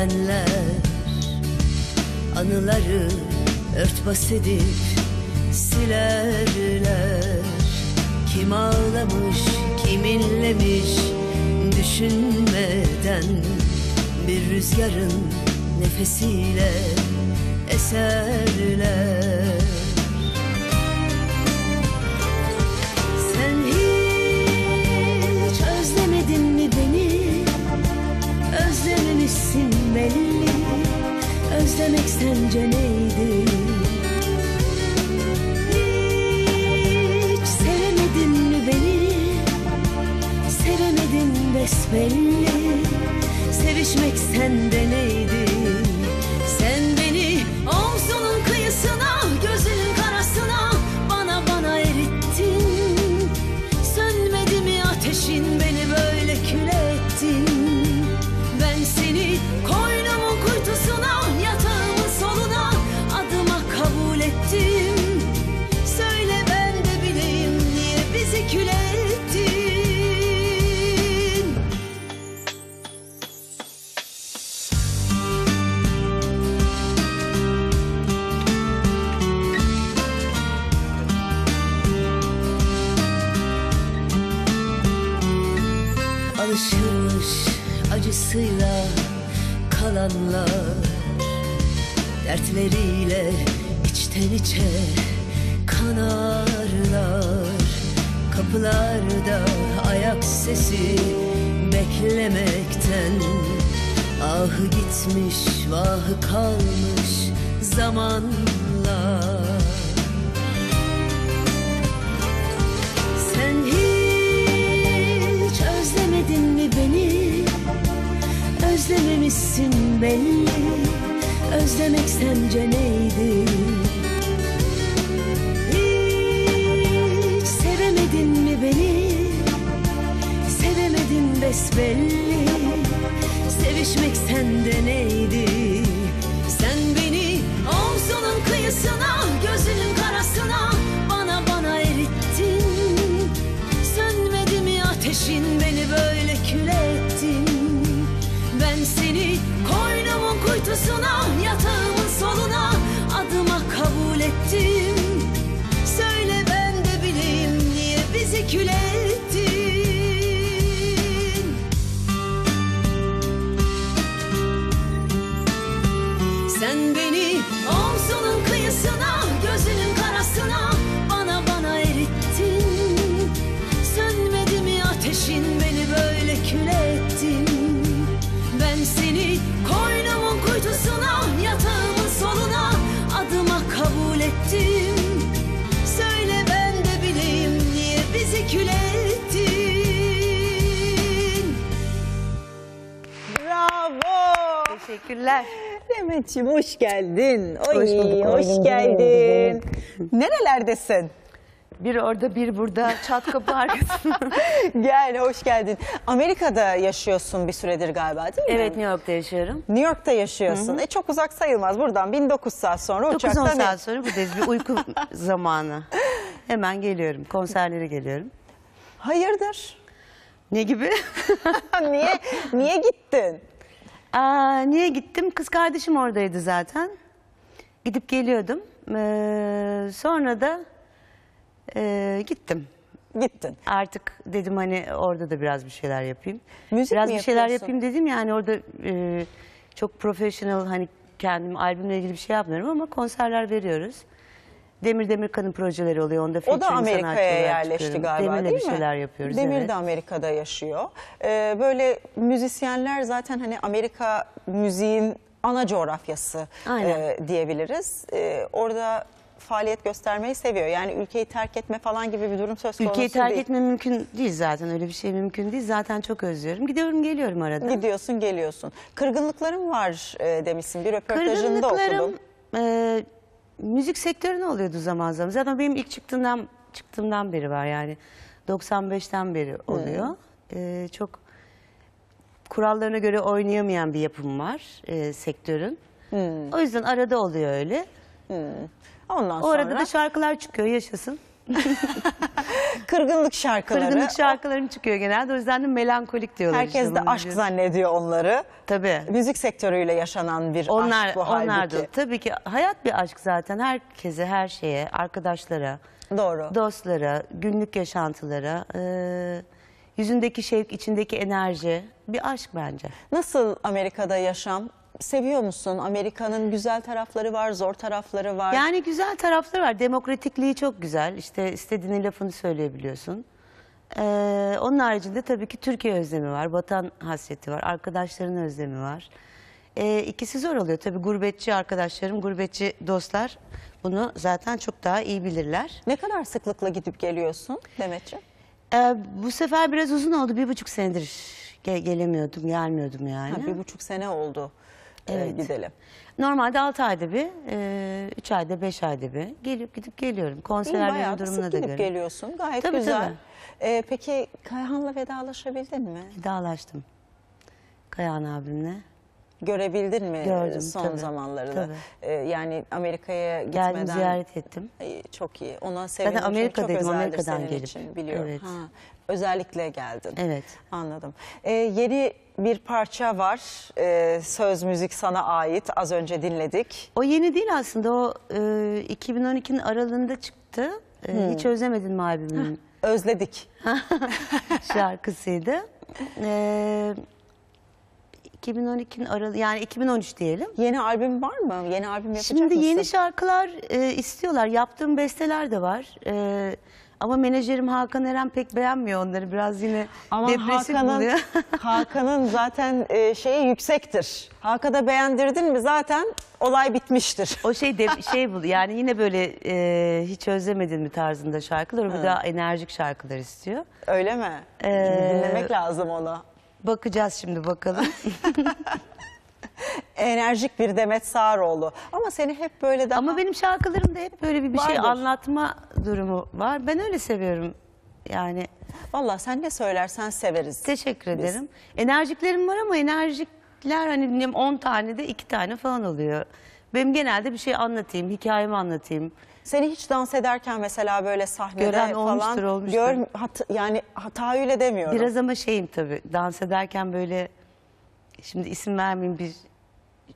gidenler Anıları örtbas edip silerler. Kim ağlamış, kim inlemiş düşünmeden Bir rüzgarın nefesiyle eserler Özlemek sence neydi? Hiç sevemedin mi beni? Sevemedin besbelli Sevişmek sende neydi? Kanarlar Kapılarda ayak sesi beklemekten Ahı gitmiş vahı kalmış zamanla Sen hiç özlemedin mi beni? Özlememişsin belli Özlemek sence neydi? Besbelli Sevişmek sende neydi? Ateşin Beni böyle küle ettin Ben seni koynumun kuytusuna Yatağımın soluna Adıma kabul ettim Söyle ben de bileyim Niye bizi küle ettin Bravo. Teşekkürler. Demetciğim hoş geldin. Oy, Hoş bulduk, hoş hoş bulduk. geldin. Nerelerdesin? Bir orada bir burada çat kapı arkasında. Gel, hoş geldin. Amerika'da yaşıyorsun bir süredir galiba değil mi? evet New York'ta yaşıyorum. New York'ta yaşıyorsun. E çok uzak sayılmaz. Buradan 1900 saat sonra 9-10 uçakta bir- saat sonra buradayız. Bir uyku zamanı. Hemen geliyorum. Konserlere geliyorum. Hayırdır? Ne gibi? niye niye gittin? Aa, niye gittim? Kız kardeşim oradaydı zaten. Gidip geliyordum. Ee, sonra da e, gittim. Gittin. Artık dedim hani orada da biraz bir şeyler yapayım. Müzik biraz mi bir şeyler yapıyorsun? yapayım dedim yani orada e, çok professional hani kendim albümle ilgili bir şey yapmıyorum ama konserler veriyoruz. Demir Demirkan'ın projeleri oluyor. Onda O da Amerika'ya yerleşti çıkıyorum. galiba Demir'le değil bir mi? şeyler yapıyoruz. Demir evet. de Amerika'da yaşıyor. Ee, böyle müzisyenler zaten hani Amerika müziğin ana coğrafyası Aynen. e, diyebiliriz. Ee, orada faaliyet göstermeyi seviyor. Yani ülkeyi terk etme falan gibi bir durum söz konusu Ülkeyi terk değil. etme mümkün değil zaten. Öyle bir şey mümkün değil. Zaten çok özlüyorum. Gidiyorum geliyorum arada. Gidiyorsun geliyorsun. Kırgınlıklarım var e, demişsin. Bir röportajında okudum. e, müzik sektörüne oluyordu zaman zaman. Zaten benim ilk çıktığımdan çıktığımdan beri var yani. 95'ten beri oluyor. E, çok kurallarına göre oynayamayan bir yapım var e, sektörün. O yüzden arada oluyor öyle. Ondan O sonra arada da şarkılar çıkıyor yaşasın. kırgınlık şarkıları. Kırgınlık şarkılarım çıkıyor genelde. O yüzden de melankolik diyorlar. Herkes işte de aşk biliyorsun. zannediyor onları. Tabii. Müzik sektörüyle yaşanan bir Onlar, aşk bu onlar halbuki. da tabii ki hayat bir aşk zaten herkese, her şeye, arkadaşlara, Doğru. dostlara, günlük yaşantılara, e, yüzündeki şevk, içindeki enerji bir aşk bence. Nasıl Amerika'da yaşam? Seviyor musun? Amerika'nın güzel tarafları var, zor tarafları var. Yani güzel tarafları var. Demokratikliği çok güzel. İşte istediğinin lafını söyleyebiliyorsun. Ee, onun haricinde tabii ki Türkiye özlemi var, vatan hasreti var, arkadaşların özlemi var. Ee, ikisi zor oluyor. Tabii gurbetçi arkadaşlarım, gurbetçi dostlar bunu zaten çok daha iyi bilirler. Ne kadar sıklıkla gidip geliyorsun Demetciğim? Ee, bu sefer biraz uzun oldu. Bir buçuk senedir ge- gelemiyordum, gelmiyordum yani. Ha, bir buçuk sene oldu e, Evet. gidelim. Normalde 6 ayda bir, 3 ayda 5 ayda bir gelip gidip geliyorum. Bayağı da durumuna da gidip göre. geliyorsun. Gayet Tabii, güzel. tabii. E, peki Kayhan'la vedalaşabildin mi? Vedalaştım. Kayahan abimle. Görebildin mi Gördüm, son tabii, zamanlarda? tabii. E, yani Amerika'ya gitmeden... Geldim ziyaret ettim. Çok iyi. Ona sevindim. çünkü Amerika'daydım, çok Amerika'dan senin gelip. için biliyorum. Evet. Ha, özellikle geldin. Evet. Anladım. Ee, yeni bir parça var. Ee, söz müzik sana ait. Az önce dinledik. O yeni değil aslında. O e, 2012'nin aralığında çıktı. E, Hmm. Hiç özlemedin mi albümün Özledik. şarkısıydı. E, 2012'nin aralığı yani 2013 diyelim. Yeni albüm var mı? Yeni albüm yapacak Şimdi mısın? yeni şarkılar e, istiyorlar. Yaptığım besteler de var. E, ama menajerim Hakan Eren pek beğenmiyor onları. Biraz yine Ama depresif Hakan'ın, buluyor. Hakan'ın zaten e, şeyi yüksektir. Hakan'a beğendirdin mi zaten olay bitmiştir. O şey de şey bu yani yine böyle e, hiç özlemedin mi tarzında şarkılar. Bir daha enerjik şarkılar istiyor. Öyle mi? Ee, Dinlemek lazım onu. Bakacağız şimdi bakalım. Enerjik bir Demet Sağaroğlu. Ama seni hep böyle daha... Ama benim şarkılarımda hep böyle bir, bir şey Vardır. anlatma durumu var. Ben öyle seviyorum. Yani Valla sen ne söylersen severiz. teşekkür ederim. Enerjiklerim var ama enerjikler hani bilmiyorum 10 tane de 2 tane falan oluyor. Benim genelde bir şey anlatayım, hikayemi anlatayım. Seni hiç dans ederken mesela böyle sahnede Gören falan olmuştur, olmuştur. gör hat, yani ha- tahayyül edemiyorum. Biraz ama şeyim tabii dans ederken böyle şimdi isim vermeyeyim bir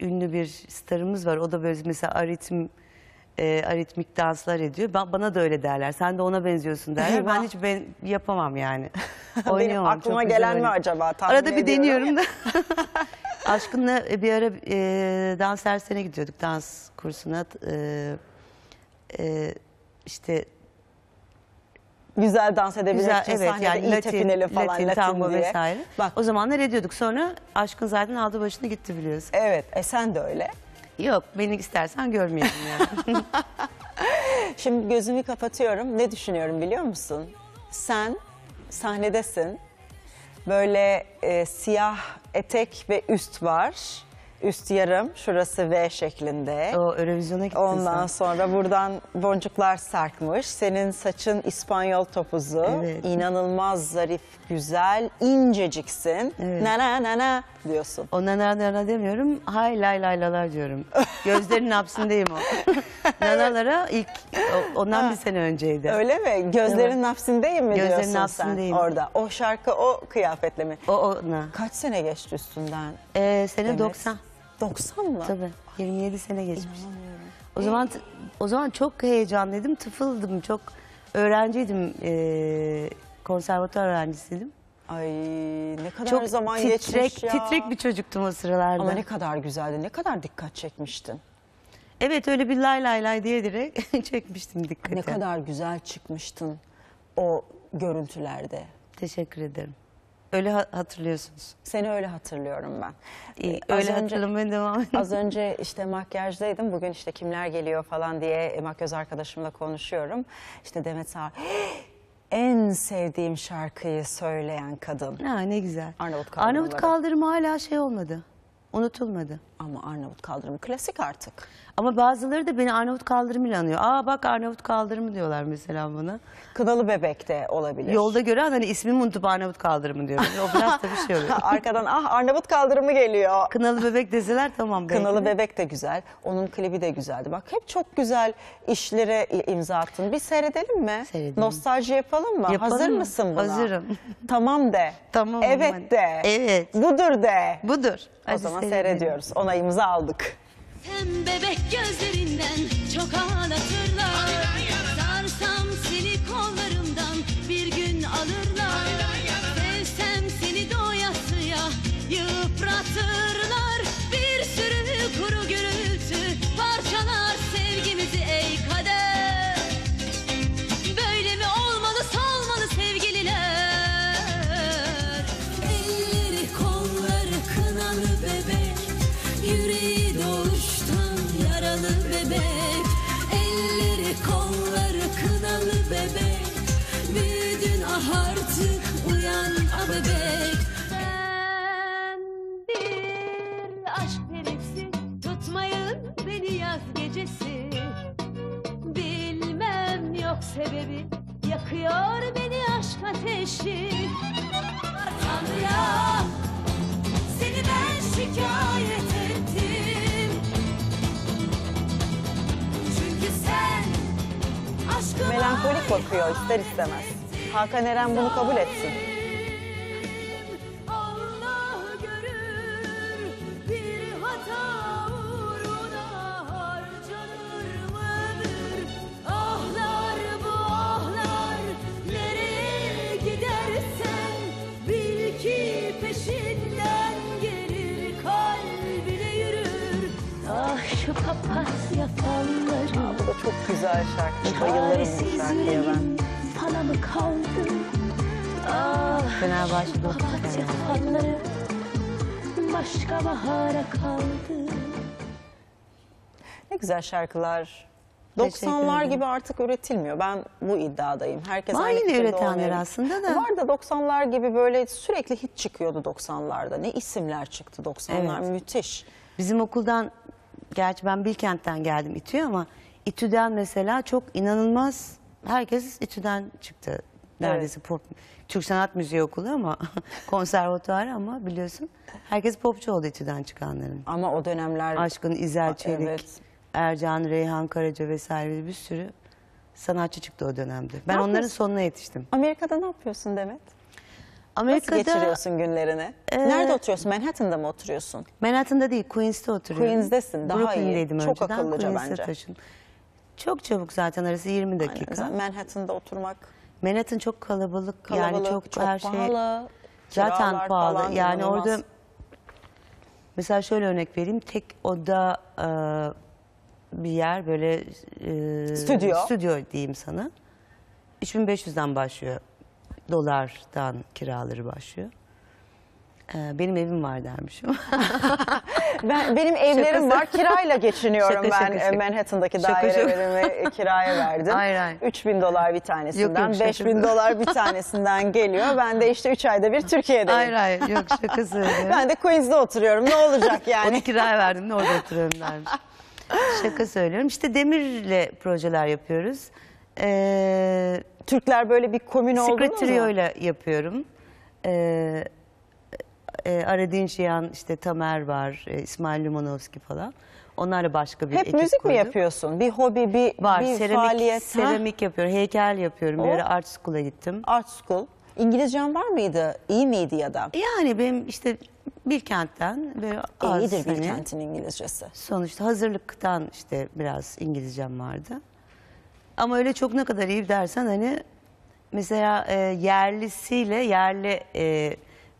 ünlü bir starımız var. O da böyle mesela aritm e, aritmik danslar ediyor. Ba- bana da öyle derler. Sen de ona benziyorsun derler. Ben hiç ben yapamam yani. Benim Oynayamam, aklıma çok güzel gelen mi acaba? Tahmin Arada bir deniyorum da. Aşkınla bir ara e, dans dersine gidiyorduk dans kursuna. E, e, işte Güzel dans edebilmek Güzel için evet sahnede yani iyi Latin, tepinelim falan Latin, Latin, tango diye. vesaire. Bak O zamanlar ediyorduk. Sonra aşkın zaten aldı başını gitti biliyorsun. evet e sen de öyle. Yok beni istersen görmeyelim yani. Şimdi gözümü kapatıyorum. Ne düşünüyorum biliyor musun? Sen sahnedesin. Böyle e, siyah etek ve üst var. Üst yarım. Şurası V şeklinde. o Eurovizyona gittin Ondan sen. sonra buradan boncuklar sarkmış. Senin saçın İspanyol topuzu. Evet. İnanılmaz zarif, güzel, inceciksin. Evet. Na na na na diyorsun. O nana nana demiyorum. Hay lay laylalar diyorum. Gözlerinin hapsindeyim o. Nanalara ilk ondan bir sene önceydi. Öyle mi? Gözlerin hapsindeyim mi Gözlerin diyorsun hapsindeyim. sen orada? O şarkı o kıyafetle mi? O ona. Kaç sene geçti üstünden? Ee, sene Demet? 90. 90 mı? Tabii. 27 sene geçmiş. O zaman o zaman çok heyecanlıydım. Tıfıldım. Çok öğrenciydim. Ee, konservatuar öğrencisiydim. Ay ne kadar Çok zaman titrek, geçmiş ya. titrek bir çocuktum o sıralarda. Ama ne kadar güzeldi, ne kadar dikkat çekmiştin. Evet öyle bir lay lay lay diye direkt çekmiştim dikkati. Ne kadar güzel çıkmıştın o görüntülerde. Teşekkür ederim. Öyle ha- hatırlıyorsunuz. Seni öyle hatırlıyorum ben. İyi, Ee, az öyle önce- hatırlamaya devam edin. Az önce işte makyajdaydım. Bugün işte kimler geliyor falan diye e, makyöz arkadaşımla konuşuyorum. İşte Demet Sağ en sevdiğim şarkıyı söyleyen kadın. Ha, ne güzel. Arnavut Kaldırımları. Arnavut kaldırımı hala şey olmadı. Unutulmadı. Ama Arnavut kaldırımı klasik artık. Ama bazıları da beni Arnavut kaldırımıyla anıyor. Aa bak Arnavut kaldırımı diyorlar mesela bana. Kınalı bebek de olabilir. Yolda gören hani ismimi unutup Arnavut kaldırımı diyorum. O biraz tabii şey oluyor. Arkadan ah Arnavut kaldırımı geliyor. Kınalı bebek deseler tamam belki Kınalı. Bebek de güzel. Onun klibi de güzeldi. Bak hep çok güzel işlere imza attın. Bir seyredelim mi? Seyredelim. Nostalji yapalım mı? Yapalım Hazır mı? mısın buna? Hazırım. Tamam de. Tamam, Evet hadi. de. Evet. Budur de. Budur. O Hadi zaman seyredelim. seyrediyoruz. Onayımızı aldık. Sen bebek gözlerinden çok ağlatırlar Melankolik bakıyor ister istemez. Hakan Eren bunu kabul etsin. Ah okurken. falları başka bahara kaldı. Ne güzel şarkılar. Teşekkür 90'lar ederim. gibi artık üretilmiyor. Ben bu iddiadayım. Herkes Var aynı yine üretenler aslında da. Var da 90'lar gibi böyle sürekli hit çıkıyordu 90'larda. Ne isimler çıktı 90'lar Evet. müthiş. Bizim okuldan, gerçi ben Bilkent'ten geldim İTÜ'ye ama İTÜ'den mesela çok inanılmaz, herkes İTÜ'den çıktı. Neredeyse pop, Türk Sanat Müziği okulu ama konservatuarı ama biliyorsun. Herkes popçu oldu İTÜ'den çıkanların. Ama o dönemler Aşkın İzel Çelik, evet. Ercan, Reyhan Karaca vesaire bir sürü sanatçı çıktı o dönemde. Ben Ne onların yapıyorsun? sonuna yetiştim. Amerika'da ne yapıyorsun Demet? Nasıl Amerika'da geçiriyorsun günlerini? Ee, Nerede oturuyorsun? Manhattan'da mı oturuyorsun? Manhattan'da değil, Queens'te oturuyorum. Queens'desin, daha iyi. Çok önceden, akıllıca Queens'e bence. taşındım. Çok çabuk zaten arası 20 dakika. Mesela Manhattan'da oturmak Manhattan çok kalabalık, kalabalık, yani çok, her şey pahalı. zaten kiralar pahalı. falan yani inanılmaz. orada mesela şöyle örnek vereyim. Tek oda e, bir yer böyle e, Stüdyo. stüdyo diyeyim sana. 3500'den başlıyor. Dolardan kiraları başlıyor. E, benim evim var dermişim. Ben, benim evlerim var kirayla geçiniyorum Şaka, ben şaka, e, şaka. Manhattan'daki Şaka, şaka. dairelerimi e, kiraya verdim. Hayır, hayır. 3000 dolar bir tanesinden, Yok, yok, şaka. 5000 dolar bir tanesinden geliyor. Ben de işte 3 ayda bir Türkiye'deyim. hayır hayır yok şaka söylüyorum. Ben de Queens'de oturuyorum. Ne olacak yani? Onu kiraya verdim de orada oturuyorum dermiş. Şaka söylüyorum. İşte Demir'le projeler yapıyoruz. Ee, Türkler böyle bir komün Secret mu? İle yapıyorum. Ee, e, Aradin Şiyan, işte Tamer var, e, İsmail Limanovski falan. Onlarla başka bir Hep ekip müzik mi kurduk. yapıyorsun? Bir hobi, bir, Var. bir seramik, faaliyet. ha? seramik yapıyorum, heykel yapıyorum. Bir O. ara art school'a gittim. Art School. İngilizcen var mıydı? İyi miydi ya da? Yani benim işte Bilkent'ten böyle az İyidir hani- Bilkent'in İngilizcesi. Sonuçta hazırlıktan işte biraz İngilizcem vardı. Ama öyle çok ne kadar iyi dersen hani mesela e, yerlisiyle yerli e,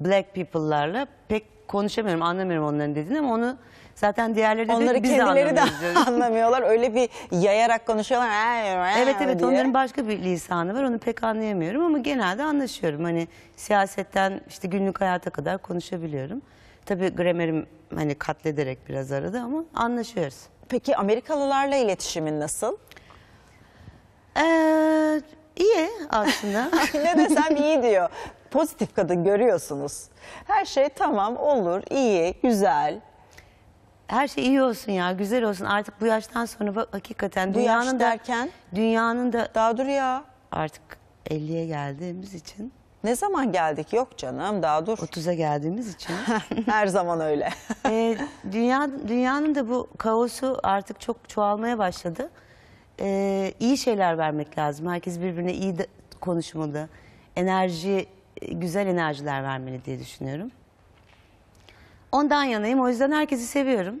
black people'larla pek konuşamıyorum, anlamıyorum onların dediğini ama onu zaten diğerleri de Onları biz kendileri de anlamıyoruz anlamıyorlar. Öyle bir yayarak konuşuyorlar. Evet evet diye. onların başka bir lisanı var onu pek anlayamıyorum ama genelde anlaşıyorum. Hani siyasetten işte günlük hayata kadar konuşabiliyorum. Tabii gramerim hani katlederek biraz arada ama anlaşıyoruz. Peki Amerikalılarla iletişimin nasıl? Ee, iyi aslında. ne desem iyi diyor. Pozitif kadın görüyorsunuz. Her şey tamam olur, iyi, güzel. her şey iyi olsun ya, güzel olsun. Artık bu yaştan sonra bak hakikaten Bu yaş dünyanın da derken? dünyanın da Daha dur ya. artık 50'ye geldiğimiz için, Ne zaman geldik? Yok canım daha dur. 30'a geldiğimiz için Her zaman öyle. e, dünya dünyanın da bu kaosu artık çok çoğalmaya başladı. E, iyi şeyler vermek lazım. Herkes birbirine iyi de, konuşmalı. Enerji, güzel enerjiler vermeli diye düşünüyorum. Ondan yanayım. O yüzden herkesi seviyorum.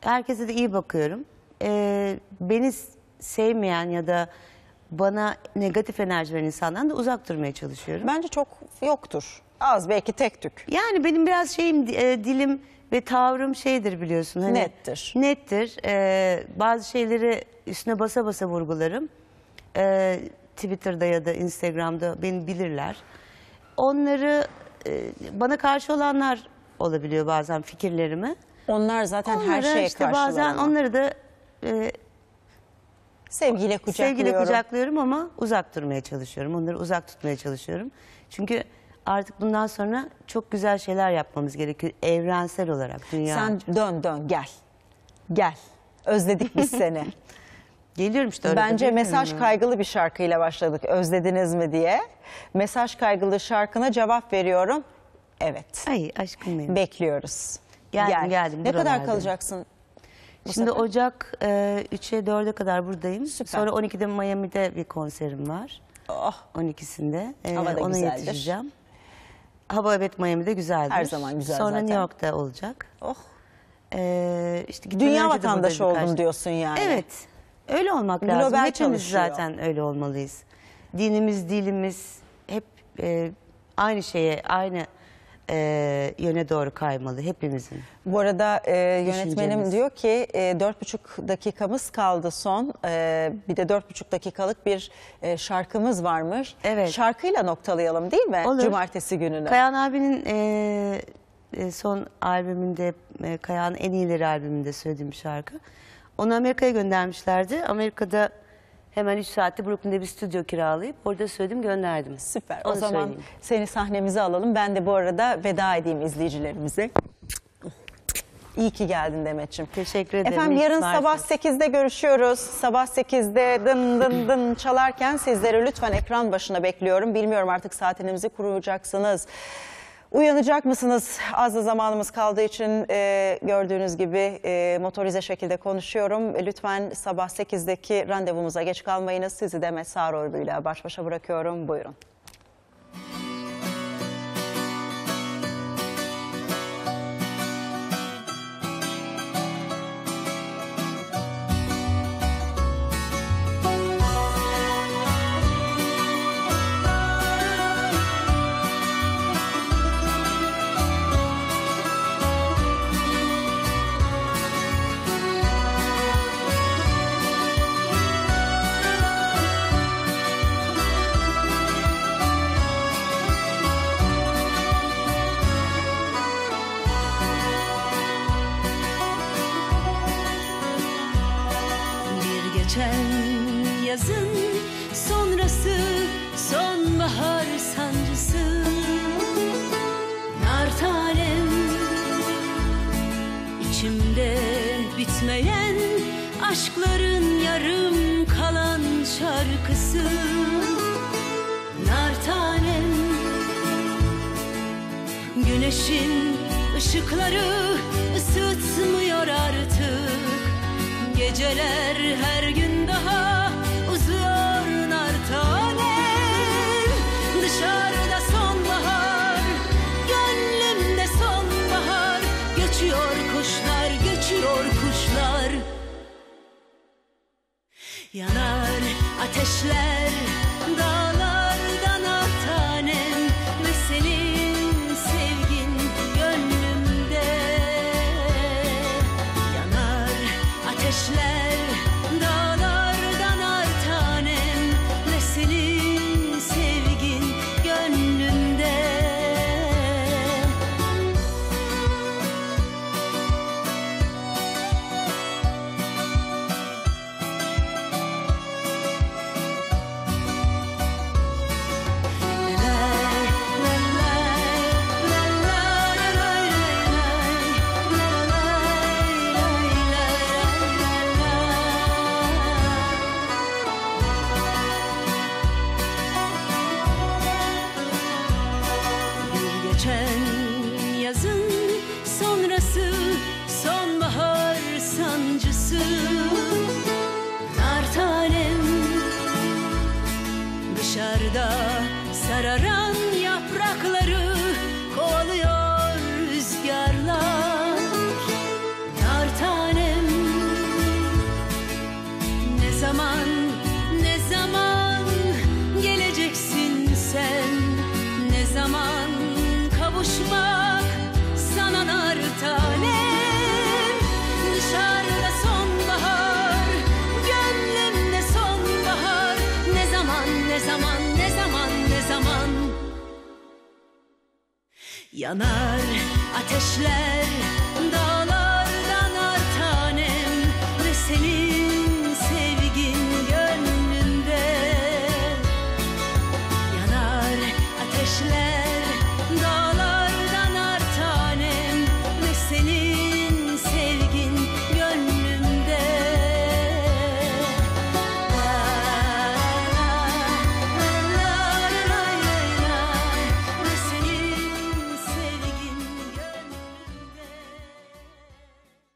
Herkese de iyi bakıyorum. E, beni sevmeyen ya da bana negatif enerji veren insandan da uzak durmaya çalışıyorum. Bence çok yoktur. Az belki tek tük. Yani benim biraz şeyim e, dilim ve tavrım şeydir biliyorsun. Hani Nettir. Nettir. E, bazı şeyleri üstüne basa basa vurgularım. E, Twitter'da ya da Instagram'da beni bilirler. Onları e, bana karşı olanlar olabiliyor bazen fikirlerimi. Onlar zaten her Onları şeye işte karşılar bazen ama. onları da e, Sevgiyle kucaklıyorum. sevgiyle kucaklıyorum ama uzak durmaya çalışıyorum. Onları uzak tutmaya çalışıyorum. Çünkü artık bundan sonra çok güzel şeyler yapmamız gerekiyor evrensel olarak dünya. Sen dön dön gel. Gel. Özledik biz seni. Geliyorum işte Bence değil mi? mesaj kaygılı bir şarkıyla başladık. Özlediniz mi diye. Mesaj kaygılı şarkına cevap veriyorum. Evet. Ay aşkım benim. Bekliyoruz. Geldim, Gel. geldim, Ne kadar kalacaksın? bu Şimdi sefer? Ocak e, 3'e 4'e kadar buradayım. Süper. Sonra 12'de Miami'de bir konserim var. Oh, 12'sinde. E, Hava da ona güzeldir. yetişeceğim. Hava evet Miami'de güzeldir. Her zaman güzel Sonra zaten. New York'ta olacak. oh. E, işte Dünya vatandaşı birkaç- oldum diyorsun yani. Evet. Öyle olmak Global lazım. Hepimiz çalışıyor. zaten öyle olmalıyız. Dinimiz, dilimiz hep e, aynı şeye, aynı e, yöne doğru kaymalı hepimizin. Bu arada e, yönetmenim diyor ki e, dört buçuk dakikamız kaldı son. E, bir de dört buçuk dakikalık bir e, şarkımız varmış. Evet. Şarkıyla noktalayalım değil mi? Olur. Cumartesi gününü. Kayan abinin e, e, son albümünde, e, Kayan En İyileri albümünde söylediğim şarkı. Onu Amerika'ya göndermişlerdi. Amerika'da hemen 3 saatte Brooklyn'de bir stüdyo kiralayıp orada söyledim gönderdim. Süper. Onu o zaman söyleyeyim. seni sahnemize alalım. Ben de bu arada veda edeyim izleyicilerimize. İyi ki geldin Demet'ciğim. Teşekkür ederim. Efendim yarın sabah 8'de görüşüyoruz. Sabah 8'de dın dın dın çalarken sizleri lütfen ekran başına bekliyorum. Bilmiyorum artık saatinizi kuracaksınız. Uyanacak mısınız? Az da zamanımız kaldığı için e, gördüğünüz gibi e, motorize şekilde konuşuyorum. E, Lütfen sabah 8'deki randevumuza geç kalmayınız. Sizi Demet Sağroğlu'yla baş başa bırakıyorum. Buyurun. Şarkısı. Nar tanem. Güneşin ışıkları ısıtmıyor artık. Geceler her gün ateşler dağlardan nar tanem Ve senin sevgin gönlümde. Yanar ateşler Yanar ateşler